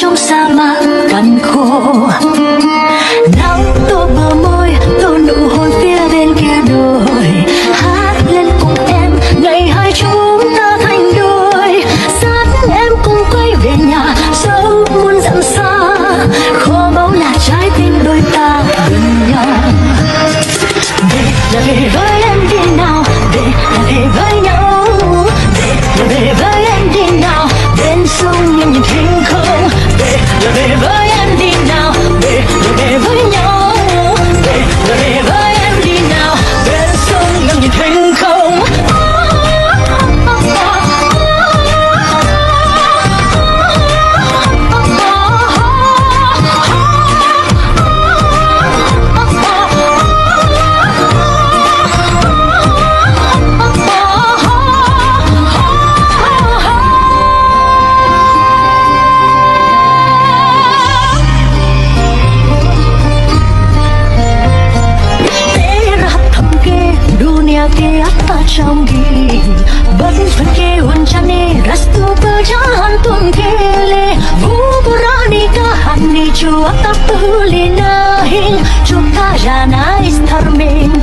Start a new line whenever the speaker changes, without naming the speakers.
좀 싸. जाऊँगी। के उलझने, रस्तों पर जान तुम खेले। वो पुरानी कहानी जो अब भूले ना है चुका जाना इस धर्म में